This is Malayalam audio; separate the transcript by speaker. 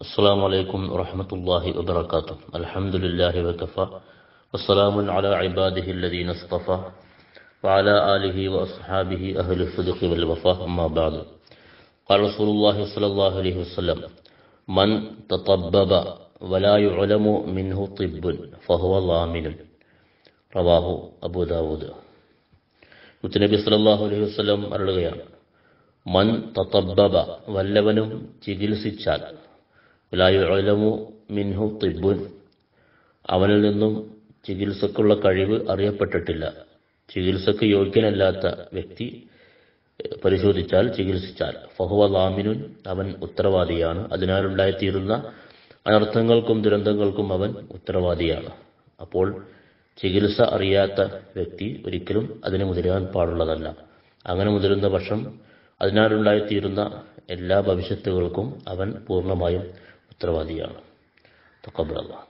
Speaker 1: السلام عليكم ورحمة الله وبركاته الحمد لله وكفى والسلام على عباده الذين اصطفى وعلى آله وأصحابه أهل الصدق والوفاء أما بعد قال رسول الله صلى الله عليه وسلم من تطبب ولا يعلم منه طب فهو ضامن رواه أبو داود മുത്തനബി സല്ലല്ലാഹു അലൈഹി വസല്ലം അരുളുകയാണ് മൻ തത്തബ്ബബ വല്ലവനും ചികിത്സിച്ചാൽ ലായുലമു മിൻഹു തിബുൻ അവനിൽ നിന്നും ചികിത്സക്കുള്ള കഴിവ് അറിയപ്പെട്ടിട്ടില്ല. ചികിത്സക്ക് യോഗ്യനല്ലാത്ത വ്യക്തി പരിശോധിച്ചാൽ ചികിത്സിച്ചാൽ. ഫഹുവ ലാമിനുൻ അവൻ ഉത്തരവാദിയാണ്. അതിനാലുണ്ടായിത്തീരുന്ന അനർത്ഥങ്ങൾക്കും ദുരന്തങ്ങൾക്കും അവൻ ഉത്തരവാദിയാണ്. അപ്പോൾ ചികിത്സ അറിയാത്ത വ്യക്തി ഒരിക്കലും അതിന് മുതിരാൻ പാടുള്ളതല്ല. അങ്ങനെ മുതിരുന്ന പക്ഷം അതിനാലുണ്ടായിത്തീരുന്ന എല്ലാ ഭവിഷ്യത്തുകൾക്കും അവൻ പൂർണമായും تروا دیا تو قبر آباد